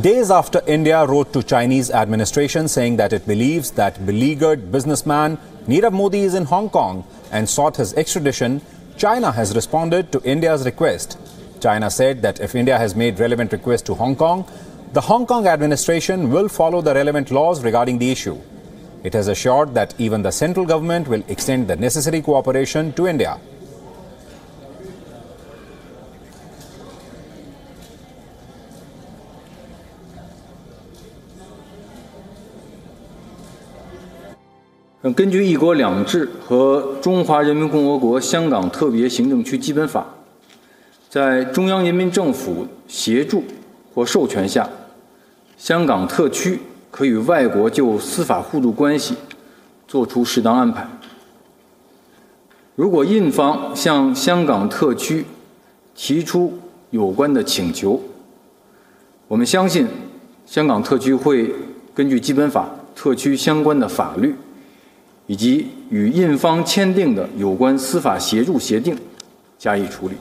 Days after India wrote to Chinese administration saying that it believes that beleaguered businessman Nirav Modi is in Hong Kong and sought his extradition, China has responded to India's request. China said that if India has made relevant requests to Hong Kong, the Hong Kong administration will follow the relevant laws regarding the issue. It has assured that even the central government will extend the necessary cooperation to India. 根据《一国两制》和《中华人民共和国香港特别行政区基本法》，在中央人民政府协助或授权下，香港特区可与外国就司法互助关系作出适当安排。如果印方向香港特区提出有关的请求，我们相信香港特区会根据基本法、特区相关的法律。以及与印方签订的有关司法协助协定加以处理。